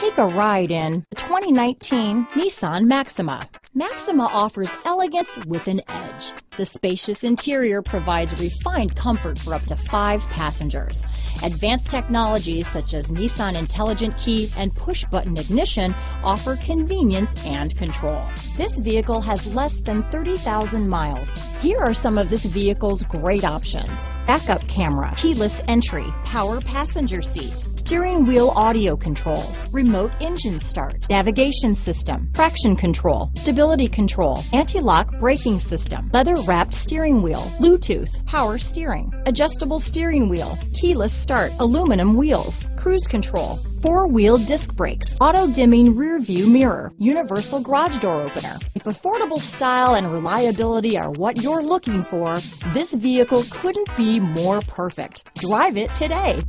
Take a ride in the 2019 Nissan Maxima. Maxima offers elegance with an edge. The spacious interior provides refined comfort for up to five passengers. Advanced technologies such as Nissan Intelligent Key and push-button ignition offer convenience and control. This vehicle has less than 30,000 miles. Here are some of this vehicle's great options. Backup camera, keyless entry, power passenger seat, steering wheel audio controls, remote engine start, navigation system, traction control, stability control, anti-lock braking system, leather wrapped steering wheel, Bluetooth, power steering, adjustable steering wheel, keyless start, aluminum wheels, cruise control, four-wheel disc brakes, auto-dimming rear view mirror, universal garage door opener. If affordable style and reliability are what you're looking for, this vehicle couldn't be more perfect. Drive it today.